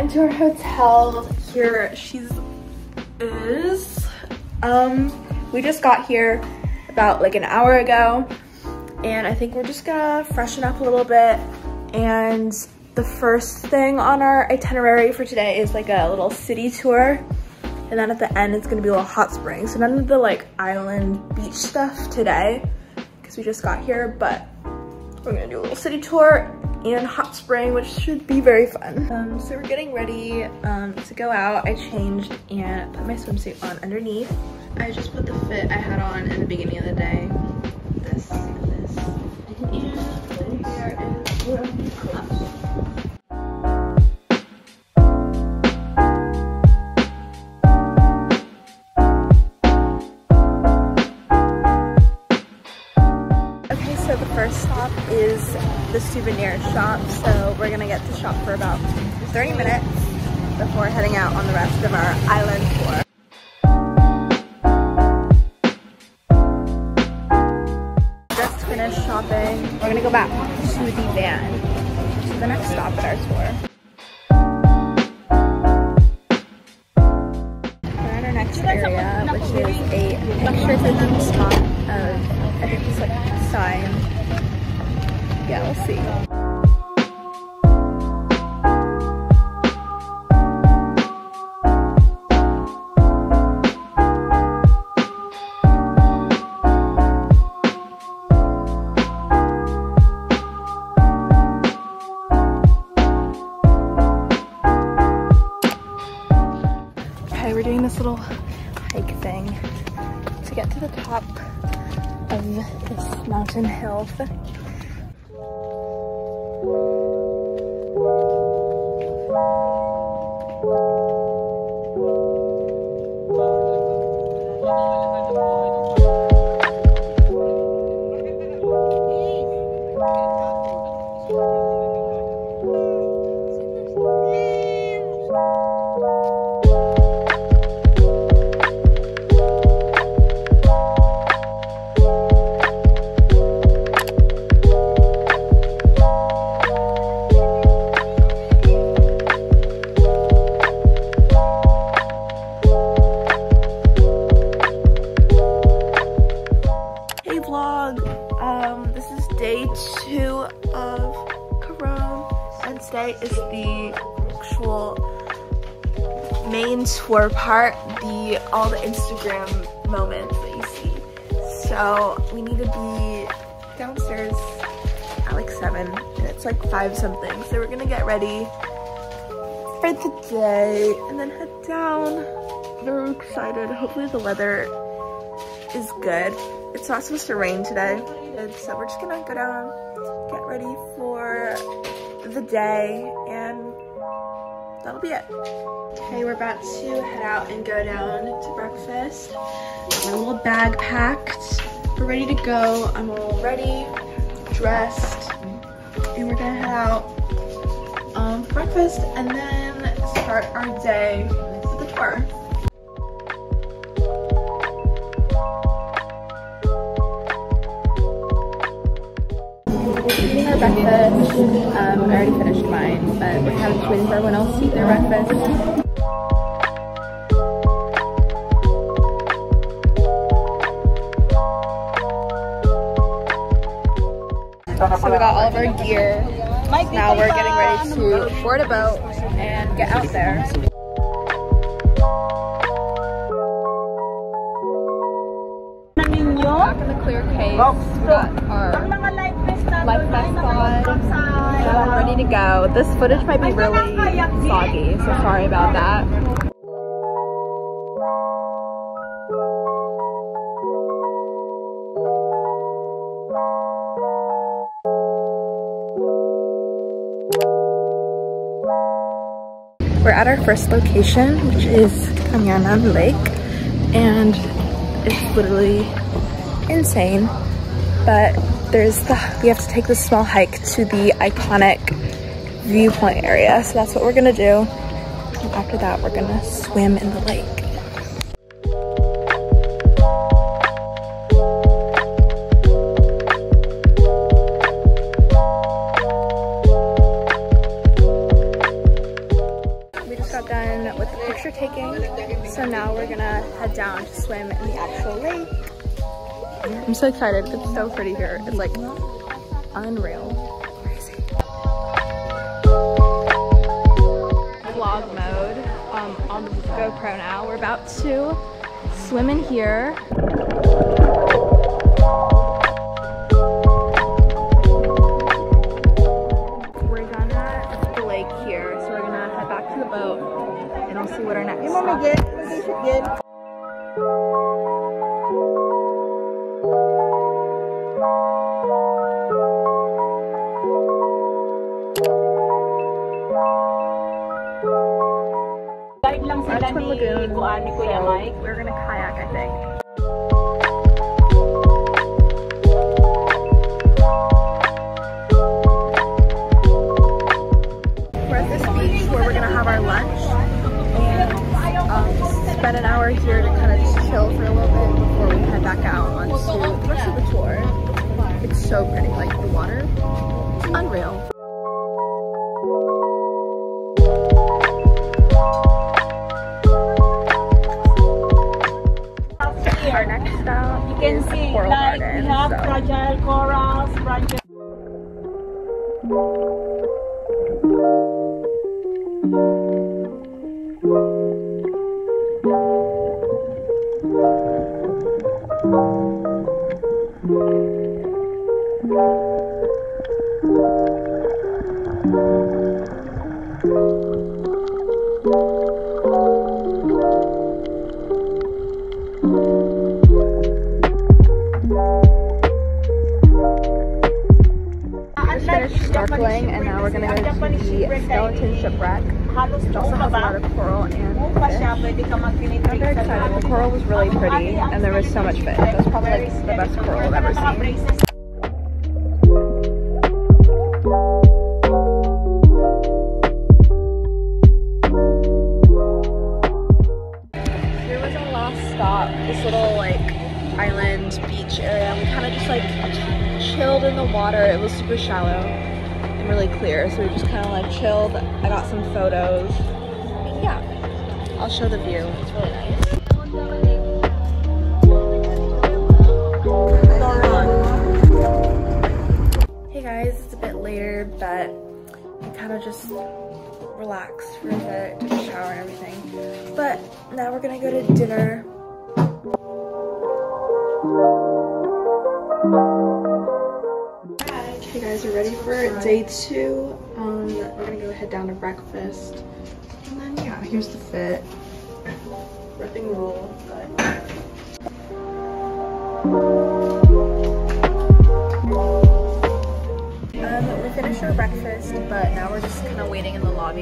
into our hotel. Here she's is. Um, we just got here about like an hour ago and I think we're just gonna freshen up a little bit and the first thing on our itinerary for today is like a little city tour and then at the end it's gonna be a little hot spring so none of the like island beach stuff today because we just got here but we're gonna do a little city tour and hot spring which should be very fun. Um, so we're getting ready um, to go out. I changed and put my swimsuit on underneath. I just put the fit I had on in the beginning of the day. This and this and there is Okay, so the first stop is the souvenir shop. So we're gonna get to shop for about 30 minutes before heading out on the rest of our island tour. Just finished shopping. We're gonna go back to the van, is the next stop at our tour. 12 vlog, um, this is day two of Coron, and today is the actual main tour part, the all the Instagram moments that you see. So we need to be downstairs at like seven, and it's like five something. So we're gonna get ready for the day and then head down. Very excited. Hopefully the weather is good. It's not supposed to rain today. So we're just gonna go down, get ready for the day, and that'll be it. Okay, we're about to head out and go down to breakfast. Got my little bag packed. We're ready to go. I'm all ready, dressed, and we're gonna head out um, for breakfast and then start our day with the tour. Breakfast. Um, I already finished mine, but we're kind of just waiting for everyone else to eat their breakfast. So we got all of our gear. Now we're getting ready to board a boat and get out there. Back in the clear case, we got our life vest on. So we're ready to go. This footage might be really soggy, so sorry about that. We're at our first location, which is Kayangan Lake, and it's literally insane. But there's the we have to take this small hike to the iconic viewpoint area. So that's what we're gonna do. And after that, we're gonna swim in the lake. We just got done with the picture taking. So now we're gonna head down to swim in the actual lake. I'm so excited. It's so pretty here. It's like unreal. Vlog mode um, on the GoPro now. We're about to swim in here. Lang sila ni, Kuan, ni Kuya Mike. We're gonna kayak, I think. We're at this beach where we're gonna have our lunch and um, spend an hour here to kind of just chill for a little bit before we head back out onto the rest of the tour. It's so pretty, like the water, it's unreal. We have fragile corals, fragile pretty and there was so much fish. That was probably like the best coral I've ever seen. Here was our last stop, this little like island beach area. We kind of just like chilled in the water. It was super shallow and really clear, so we just kind of like chilled. I got some photos. Yeah, I'll show the view. It's really nice. Later, but kind of just relaxed for a bit, took a shower and everything. But now we're gonna go to dinner. Okay guys, we're ready for day two. Um, we're gonna go head down to breakfast. And then yeah, here's the fit. Ripping roll, but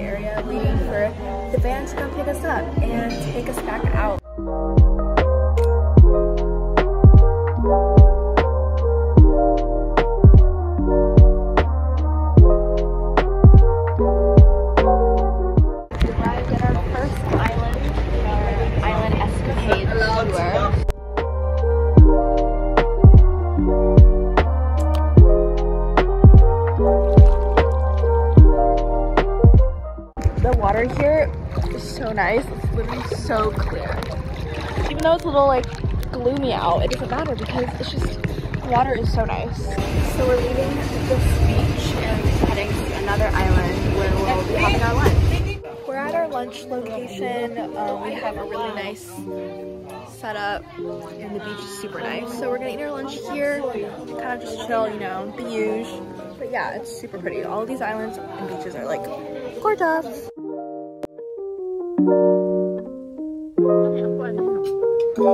area, waiting for the van to come pick us up and take us back out. Though it's a little like gloomy out, it doesn't matter because it's just water is so nice. So we're leaving this beach and heading to another island where we'll be having our lunch. We're at our lunch location. Um, we have a really nice setup and the beach is super nice. So we're gonna eat our lunch here, kind of just chill, you know, the usual. But yeah, it's super pretty. All of these islands and beaches are like gorgeous. We're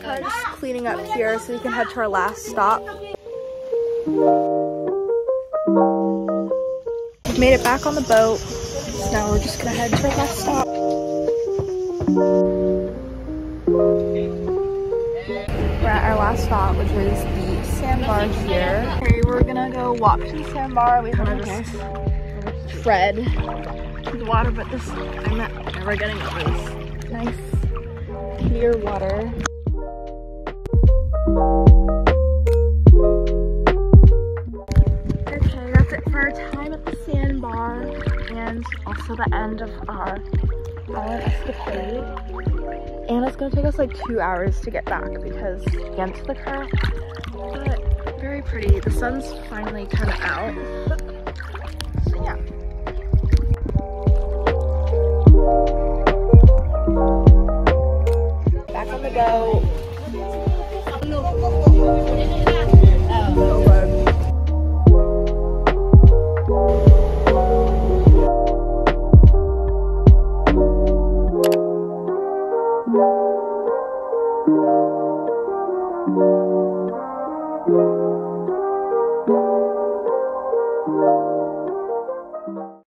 kind of just cleaning up here so we can head to our last stop. We've made it back on the boat. Now we're just gonna head to our last stop. We're at our last stop, which is the sandbar here. Okay, we're gonna go walk to the sandbar. We have to tread the water, but this, I'm not ever getting over this nice clear water. Okay, that's it for our time at the sandbar and also the end of our island escapade. And it's gonna take us like two hours to get back because against the current but very pretty. The sun's finally kind of out. So yeah. Back on the go.